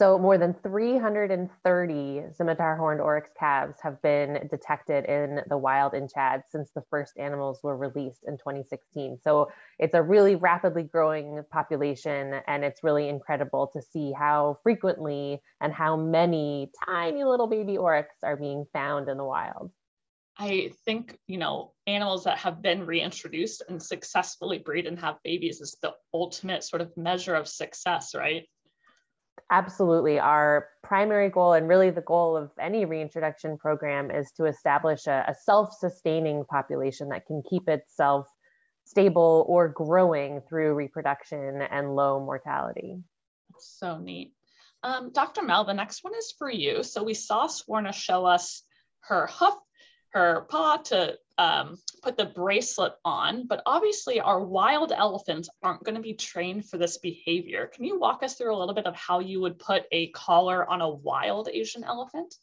So more than 330 scimitar horned oryx calves have been detected in the wild in Chad since the first animals were released in 2016. So it's a really rapidly growing population and it's really incredible to see how frequently and how many tiny little baby oryx are being found in the wild. I think, you know, animals that have been reintroduced and successfully breed and have babies is the ultimate sort of measure of success, right? Absolutely. Our primary goal, and really the goal of any reintroduction program, is to establish a, a self sustaining population that can keep itself stable or growing through reproduction and low mortality. So neat. Um, Dr. Mel, the next one is for you. So we saw Swarna show us her hoof her paw to um, put the bracelet on, but obviously our wild elephants aren't going to be trained for this behavior. Can you walk us through a little bit of how you would put a collar on a wild Asian elephant?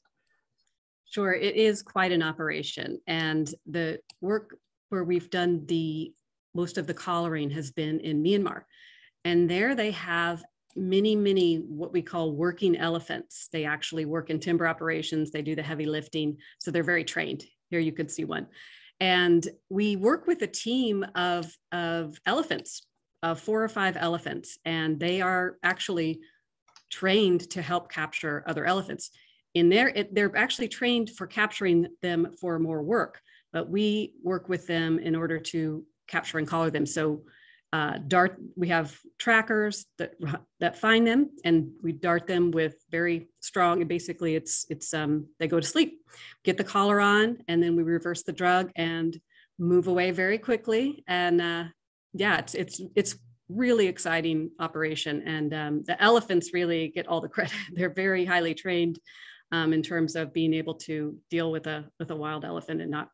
Sure, it is quite an operation. And the work where we've done the most of the collaring has been in Myanmar. And there they have many, many what we call working elephants. They actually work in timber operations, they do the heavy lifting. So they're very trained here you could see one. And we work with a team of, of elephants, of four or five elephants, and they are actually trained to help capture other elephants. In there, they're actually trained for capturing them for more work, but we work with them in order to capture and collar them. So uh, dart we have trackers that that find them and we dart them with very strong and basically it's it's um they go to sleep get the collar on and then we reverse the drug and move away very quickly. And uh, yeah it's it's it's really exciting operation. And um, the elephants really get all the credit. They're very highly trained um, in terms of being able to deal with a with a wild elephant and not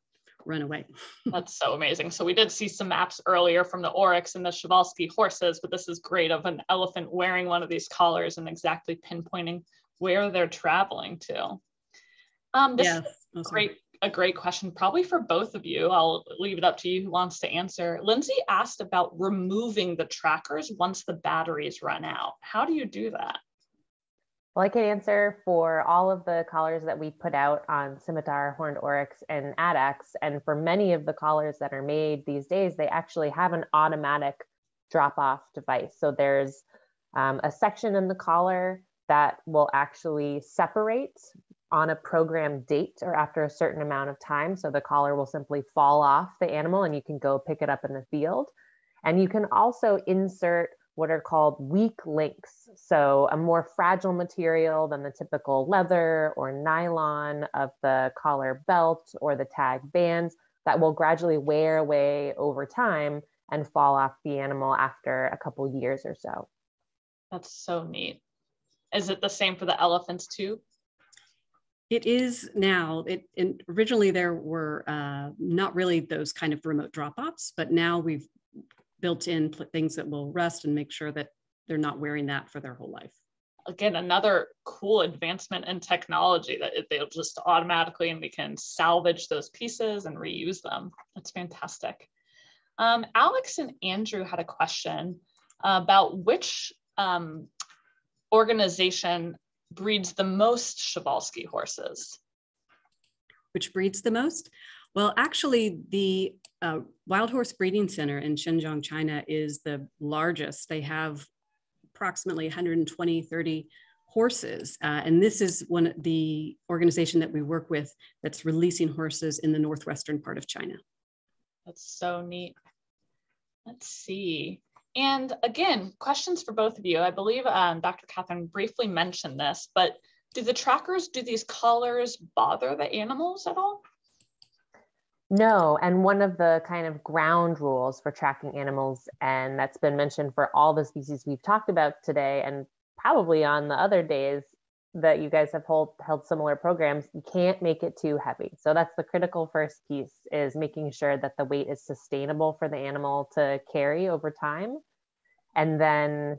run away. That's so amazing. So we did see some maps earlier from the Oryx and the Przewalski horses, but this is great of an elephant wearing one of these collars and exactly pinpointing where they're traveling to. Um, this yes. is great, a great question, probably for both of you. I'll leave it up to you who wants to answer. Lindsay asked about removing the trackers once the batteries run out. How do you do that? Well, I can answer for all of the collars that we put out on Scimitar, Horned Oryx, and Addax. And for many of the collars that are made these days, they actually have an automatic drop off device. So there's um, a section in the collar that will actually separate on a program date or after a certain amount of time. So the collar will simply fall off the animal and you can go pick it up in the field. And you can also insert what are called weak links. So, a more fragile material than the typical leather or nylon of the collar belt or the tag bands that will gradually wear away over time and fall off the animal after a couple years or so. That's so neat. Is it the same for the elephants too? It is now. It, it originally there were uh, not really those kind of remote drop offs, but now we've built in things that will rust and make sure that they're not wearing that for their whole life. Again, another cool advancement in technology that they'll just automatically and we can salvage those pieces and reuse them. That's fantastic. Um, Alex and Andrew had a question about which um, organization breeds the most Przewalski horses. Which breeds the most? Well, actually, the uh, Wild Horse Breeding Center in Xinjiang, China is the largest. They have approximately 120, 30 horses. Uh, and this is one of the organization that we work with that's releasing horses in the northwestern part of China. That's so neat. Let's see. And again, questions for both of you. I believe um, Dr. Katherine briefly mentioned this, but do the trackers, do these collars bother the animals at all? No, and one of the kind of ground rules for tracking animals, and that's been mentioned for all the species we've talked about today, and probably on the other days, that you guys have hold, held similar programs, you can't make it too heavy. So that's the critical first piece is making sure that the weight is sustainable for the animal to carry over time. And then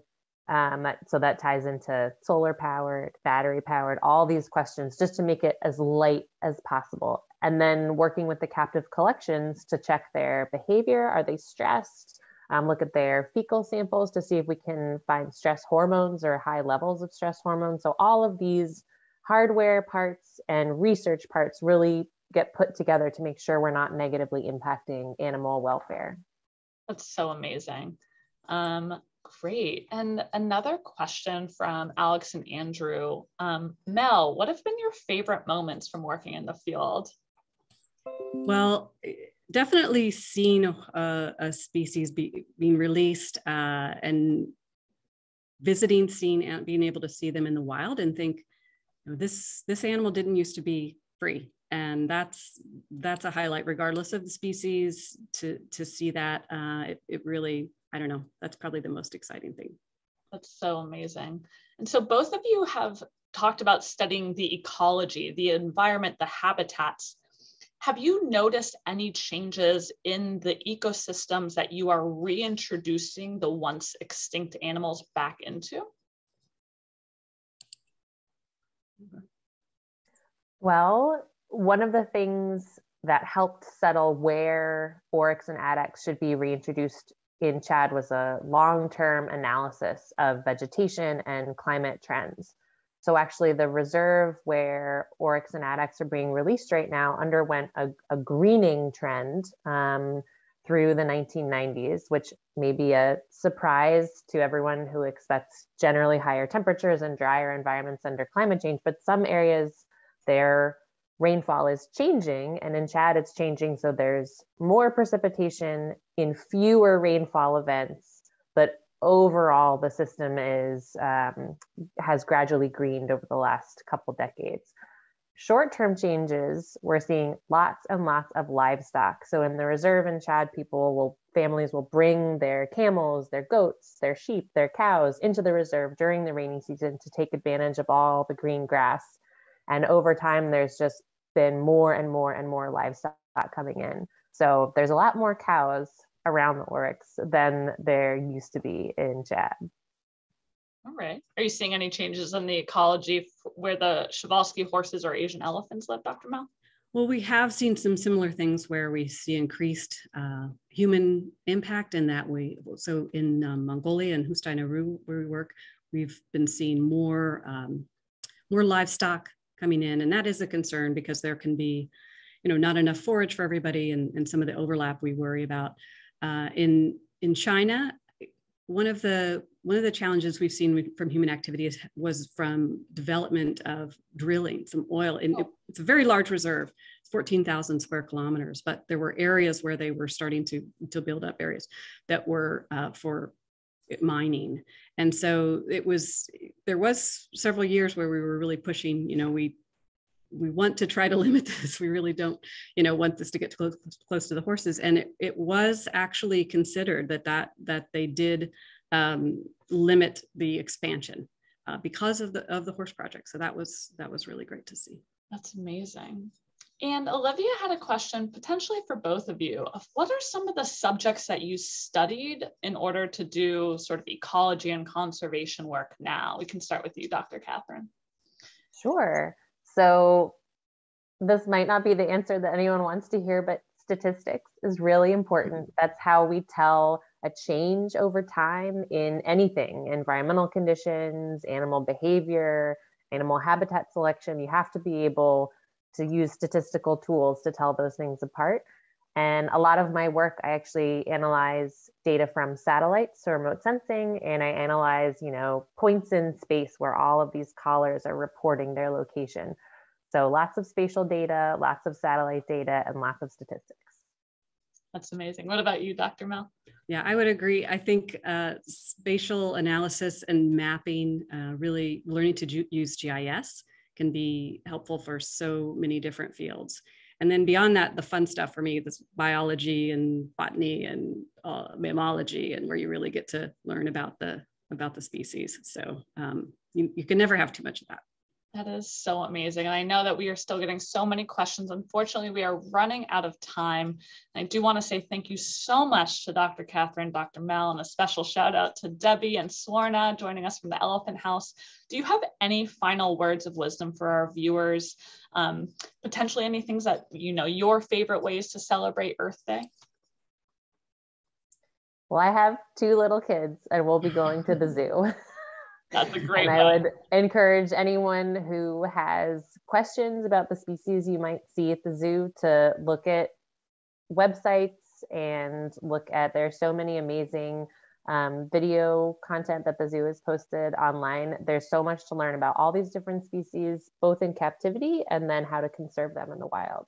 um, so that ties into solar powered, battery powered, all these questions just to make it as light as possible. And then working with the captive collections to check their behavior. Are they stressed? Um, look at their fecal samples to see if we can find stress hormones or high levels of stress hormones. So all of these hardware parts and research parts really get put together to make sure we're not negatively impacting animal welfare. That's so amazing. Um, Great. And another question from Alex and Andrew. Um, Mel, what have been your favorite moments from working in the field? Well, definitely seeing a, a species be, being released uh, and visiting, seeing, and being able to see them in the wild and think, this this animal didn't used to be free, and that's that's a highlight, regardless of the species. To to see that, uh, it, it really I don't know, that's probably the most exciting thing. That's so amazing. And so both of you have talked about studying the ecology, the environment, the habitats. Have you noticed any changes in the ecosystems that you are reintroducing the once extinct animals back into? Well, one of the things that helped settle where oryx and addax should be reintroduced in Chad was a long term analysis of vegetation and climate trends. So, actually, the reserve where oryx and addax are being released right now underwent a, a greening trend um, through the 1990s, which may be a surprise to everyone who expects generally higher temperatures and drier environments under climate change. But some areas, their rainfall is changing, and in Chad, it's changing. So, there's more precipitation in fewer rainfall events, but overall the system is um, has gradually greened over the last couple decades. Short-term changes, we're seeing lots and lots of livestock. So in the reserve in Chad, people will families will bring their camels, their goats, their sheep, their cows into the reserve during the rainy season to take advantage of all the green grass. And over time, there's just been more and more and more livestock coming in. So there's a lot more cows around the oryx than there used to be in Chad. All right. Are you seeing any changes in the ecology where the Przewalski horses or Asian elephants live, Dr. Mel? Well, we have seen some similar things where we see increased uh, human impact in that way. So in um, Mongolia and Hustai Nuruu, where we work, we've been seeing more um, more livestock coming in, and that is a concern because there can be, you know, not enough forage for everybody, and, and some of the overlap we worry about. Uh, in in China, one of the one of the challenges we've seen from human activity is, was from development of drilling some oil. And it, it's a very large reserve, 14,000 square kilometers, but there were areas where they were starting to, to build up areas that were uh, for mining. And so it was, there was several years where we were really pushing, you know, we we want to try to limit this. We really don't, you know, want this to get close, close to the horses. And it, it was actually considered that that that they did um, limit the expansion uh, because of the of the horse project. So that was that was really great to see. That's amazing. And Olivia had a question potentially for both of you. What are some of the subjects that you studied in order to do sort of ecology and conservation work now? We can start with you, Dr. Katherine. Sure. So this might not be the answer that anyone wants to hear, but statistics is really important. Mm-hmm. That's how we tell a change over time in anything environmental conditions, animal behavior, animal habitat selection. You have to be able to use statistical tools to tell those things apart. And a lot of my work, I actually analyze data from satellites, so remote sensing, and I analyze, you know, points in space where all of these collars are reporting their location. So lots of spatial data, lots of satellite data, and lots of statistics. That's amazing. What about you, Dr. Mel? Yeah, I would agree. I think uh, spatial analysis and mapping, uh, really learning to use GIS can be helpful for so many different fields and then beyond that the fun stuff for me this biology and botany and uh, mammalogy and where you really get to learn about the about the species. So um, you, you can never have too much of that That is so amazing. And I know that we are still getting so many questions. Unfortunately, we are running out of time. And I do want to say thank you so much to Dr. Katherine, Dr. Mel, and a special shout out to Debbie and Swarna joining us from the Elephant House. Do you have any final words of wisdom for our viewers? Um, potentially any things that, you know, your favorite ways to celebrate Earth Day? Well, I have two little kids and we'll be going to the zoo. That's a great and I would encourage anyone who has questions about the species you might see at the zoo to look at websites and look at there's so many amazing um, video content that the zoo has posted online. There's so much to learn about all these different species, both in captivity and then how to conserve them in the wild.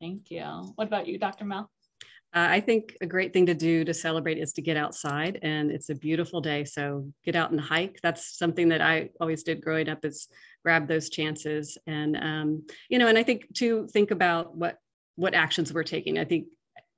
Thank you. What about you, Dr. Mel? Uh, I think a great thing to do to celebrate is to get outside, and it's a beautiful day. So get out and hike. That's something that I always did growing up. Is grab those chances, and um, you know, and I think to think about what what actions we're taking. I think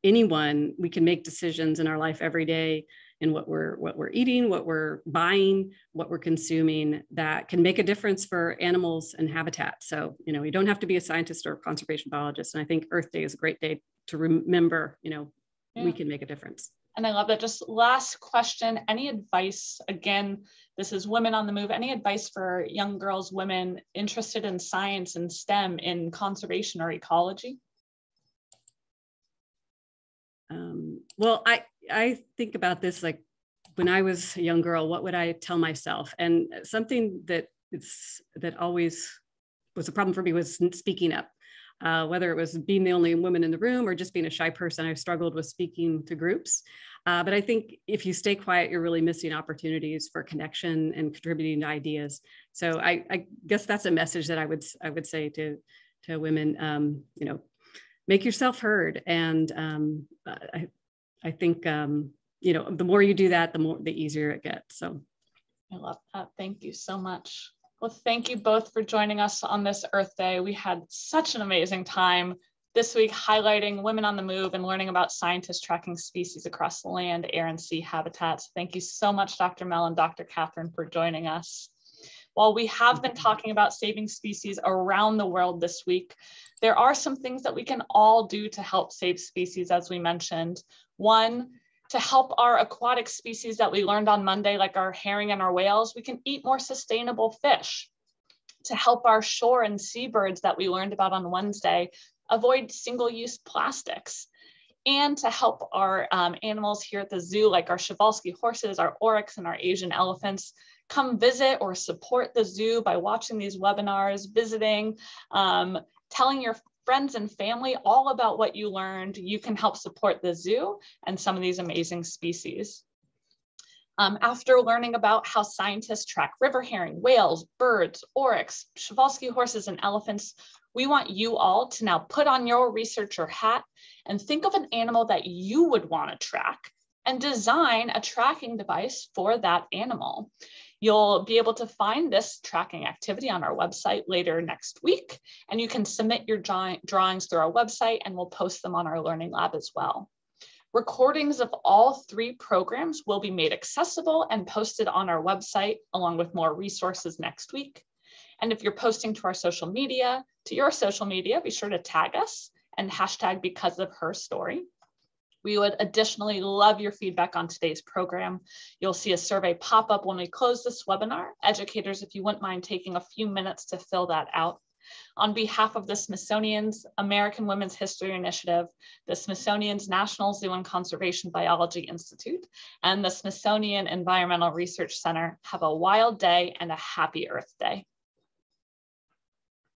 anyone we can make decisions in our life every day in what we're what we're eating what we're buying what we're consuming that can make a difference for animals and habitat so you know you don't have to be a scientist or a conservation biologist and i think earth day is a great day to remember, you know, yeah. we can make a difference. And I love that. Just last question any advice? Again, this is Women on the Move. Any advice for young girls, women interested in science and STEM in conservation or ecology? Um, well, I, I think about this like when I was a young girl, what would I tell myself? And something that it's that always was a problem for me was speaking up uh, whether it was being the only woman in the room or just being a shy person. I struggled with speaking to groups. Uh, but I think if you stay quiet, you're really missing opportunities for connection and contributing to ideas. So I, I guess that's a message that I would I would say to to women. Um, you know, make yourself heard, and um, I I think um, you know the more you do that, the more the easier it gets. So I love that. Thank you so much. Well, thank you both for joining us on this Earth Day. We had such an amazing time this week highlighting women on the move and learning about scientists tracking species across the land, air, and sea habitats. Thank you so much, Dr. Mel and Dr. Katherine, for joining us. While we have been talking about saving species around the world this week, there are some things that we can all do to help save species, as we mentioned. One, to help our aquatic species that we learned on Monday, like our herring and our whales, we can eat more sustainable fish. To help our shore and seabirds that we learned about on Wednesday, avoid single-use plastics. And to help our um, animals here at the zoo, like our Przewalski horses, our oryx, and our Asian elephants, come visit or support the zoo by watching these webinars, visiting, um, telling your friends and family all about what you learned. You can help support the zoo and some of these amazing species. Um, after learning about how scientists track river herring, whales, birds, oryx, Przewalski horses, and elephants, we want you all to now put on your researcher hat and think of an animal that you would want to track and design a tracking device for that animal. You'll be able to find this tracking activity on our website later next week, and you can submit your drawings through our website and we'll post them on our Learning Lab as well. Recordings of all three programs will be made accessible and posted on our website along with more resources next week. And if you're posting to our social media, to your social media, be sure to tag us and hashtag because of her story. We would additionally love your feedback on today's program. You'll see a survey pop up when we close this webinar. Educators, if you wouldn't mind taking a few minutes to fill that out. On behalf of the Smithsonian's American Women's History Initiative, the Smithsonian's National Zoo and Conservation Biology Institute, and the Smithsonian Environmental Research Center, have a wild day and a happy Earth Day.